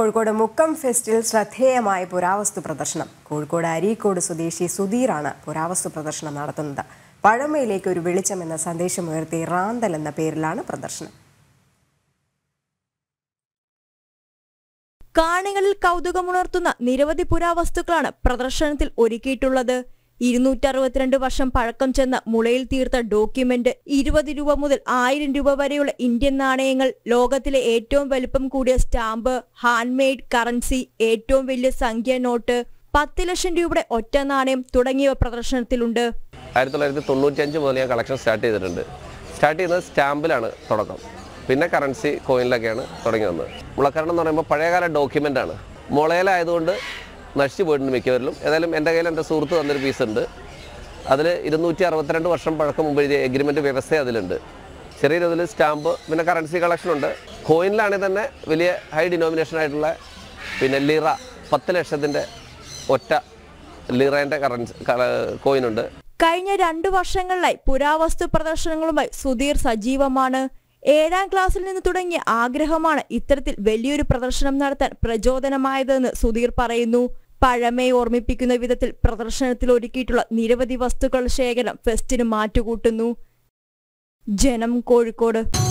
കോഴിക്കോട് മുക്കം ഫെസ്റ്റിൽ ശ്രദ്ധേയമായ പുരാവസ്തു പ്രദർശനം. കോഴിക്കോട് അരീക്കോട് സ്വദേശി സുധീറാണ് പുരാവസ്തു പ്രദർശനം നടത്തുന്നത്. പഴമയിലേക്ക് ഒരു വെളിച്ചം എന്ന സന്ദേശമുയർത്തി റാന്തൽ എന്ന പേരിലാണ് പ്രദർശനം. കാണികളിൽ കൗതുകമുണർത്തുന്ന നിരവധി പുരാവസ്തുക്കളാണ് പ്രദർശനത്തിൽ ഒരുക്കിയിട്ടുള്ളത്. ഇരുന്നൂറ്ററുപത്തിരണ്ട് വർഷം പഴക്കം ചെന്ന മുളയിൽ തീർത്ത ഡോക്യുമെന്റ് ഇരുപത് രൂപ മുതൽ ആയിരം രൂപ വരെയുള്ള ഇന്ത്യൻ നാണയങ്ങൾ ലോകത്തിലെ ഏറ്റവും വലുപ്പം കൂടിയ സ്റ്റാമ്പ് ഹാൻഡ്മെയ്ഡ് കറൻസി ഏറ്റവും വലിയ സംഖ്യ നോട്ട് പത്ത് ലക്ഷം രൂപയുടെ ഒറ്റ നാണയം തുടങ്ങിയവ പ്രദർശനത്തിലുണ്ട്. ആയിരത്തി തൊള്ളായിരത്തി തൊണ്ണൂറ്റഞ്ച് മുതൽ ഞാൻ കളക്ഷൻ സ്റ്റാർട്ട് ചെയ്തിട്ടുണ്ട്. സ്റ്റാർട്ട് ചെയ്യുന്നത് സ്റ്റാമ്പിലാണ് തുടക്കം. പിന്നെ കറൻസി കോയിനിലൊക്കെയാണ് തുടങ്ങി വന്നത്. മുളക്കരണം എന്ന് പറയുമ്പോൾ പഴയകാല ഡോക്യുമെന്റ് ആണ്. മുളയിലായതുകൊണ്ട് നശിച്ചു പോയിട്ടുണ്ട് മിക്കവരിലും. ഏതായാലും എന്റെ കയ്യിൽ എന്റെ സുഹൃത്ത് തന്നൊരു പീസ് ഉണ്ട്. അതിൽ ഇരുന്നൂറ്റി അറുപത്തിരണ്ട് വർഷം പഴക്കം മുമ്പ് എഴുതിയ എഗ്രിമെന്റ് വ്യവസ്ഥ അതിലുണ്ട്. ചെറിയ രീതിയിൽ സ്റ്റാമ്പ് പിന്നെ കറൻസി കളക്ഷൻ ഉണ്ട്. കോയിനിലാണെങ്കിൽ തന്നെ വലിയ ഹൈ ഡിനോമിനേഷൻ ആയിട്ടുള്ള പിന്നെ ലിറ പത്ത് ലക്ഷത്തിന്റെ ഒറ്റ ലിറേന്റെ കറൻസി കോയിനുണ്ട് കഴിഞ്ഞ രണ്ടു വർഷങ്ങളിലായി പുരാവസ്തു പ്രദർശനങ്ങളുമായി സുധീർ സജീവമാണ്. ഏഴാം ക്ലാസ്സിൽ നിന്ന് തുടങ്ങിയ ആഗ്രഹമാണ് ഇത്തരത്തിൽ വലിയൊരു പ്രദർശനം നടത്താൻ പ്രചോദനമായതെന്ന് സുധീർ പറയുന്നു. പഴമയെ ഓർമ്മിപ്പിക്കുന്ന വിധത്തിൽ പ്രദർശനത്തിൽ ഒരുക്കിയിട്ടുള്ള നിരവധി വസ്തുക്കൾ ശേഖരം ഫെസ്റ്റിന് മാറ്റുകൂട്ടുന്നു. ജനം കോഴിക്കോട്.